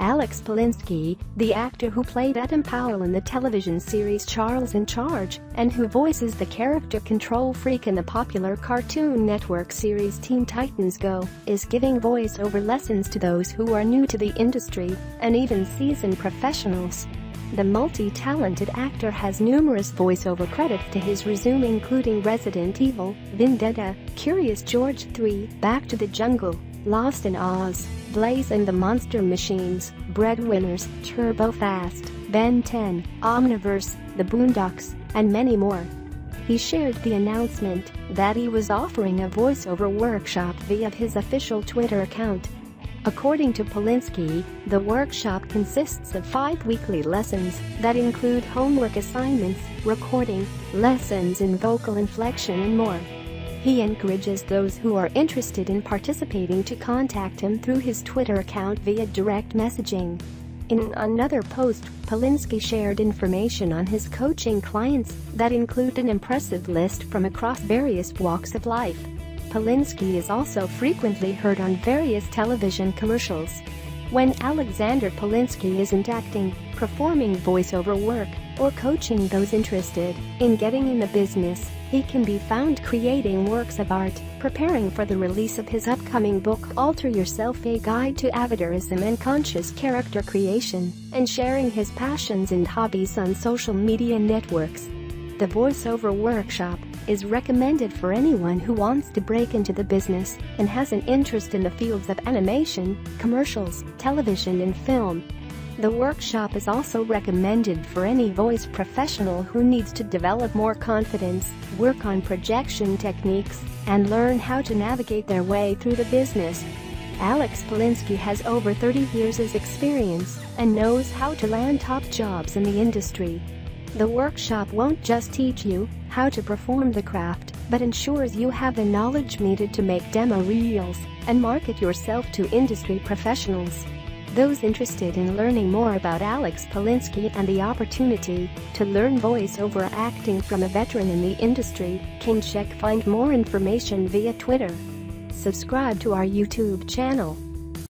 Alex Polinsky, the actor who played Adam Powell in the television series Charles in Charge and who voices the character Control Freak in the popular Cartoon Network series Teen Titans Go, is giving voice-over lessons to those who are new to the industry and even seasoned professionals. The multi-talented actor has numerous voiceover credits to his resume including Resident Evil, Vendetta, Curious George 3, Back to the Jungle, Lost in Oz, Blaze and the Monster Machines, Breadwinners, Turbo Fast, Ben 10, Omniverse, The Boondocks, and many more. He shared the announcement that he was offering a voiceover workshop via his official Twitter account. According to Polinsky, the workshop consists of five weekly lessons that include homework assignments, recording, lessons in vocal inflection and more. He encourages those who are interested in participating to contact him through his Twitter account via direct messaging. In another post, Polinsky shared information on his coaching clients that include an impressive list from across various walks of life. Polinsky is also frequently heard on various television commercials. When Alexander Polinsky isn't acting, performing voiceover work, or coaching those interested in getting in the business, he can be found creating works of art, preparing for the release of his upcoming book Alter Yourself A Guide to Avatarism and Conscious Character Creation, and sharing his passions and hobbies on social media networks. The voiceover workshop is recommended for anyone who wants to break into the business and has an interest in the fields of animation, commercials, television and film. The workshop is also recommended for any voice professional who needs to develop more confidence, work on projection techniques, and learn how to navigate their way through the business. Alex Polinsky has over 30 years' experience and knows how to land top jobs in the industry. The workshop won't just teach you how to perform the craft, but ensures you have the knowledge needed to make demo reels and market yourself to industry professionals. Those interested in learning more about Alex Polinsky and the opportunity to learn voice-over acting from a veteran in the industry can check find more information via Twitter. Subscribe to our YouTube channel